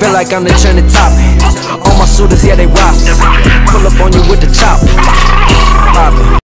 Feel like I'm the trending topic. All my suitors, yeah, they rocks.